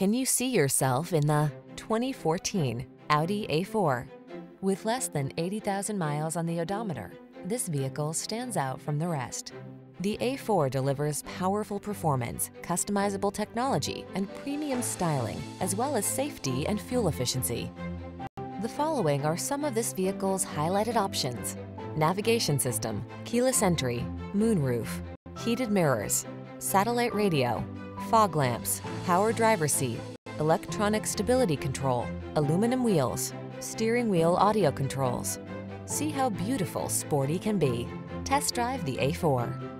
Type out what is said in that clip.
Can you see yourself in the 2014 Audi A4? With less than 80,000 miles on the odometer, this vehicle stands out from the rest. The A4 delivers powerful performance, customizable technology, and premium styling, as well as safety and fuel efficiency. The following are some of this vehicle's highlighted options. Navigation system, keyless entry, moonroof, heated mirrors, satellite radio, fog lamps, power driver seat, electronic stability control, aluminum wheels, steering wheel audio controls. See how beautiful sporty can be. Test drive the A4.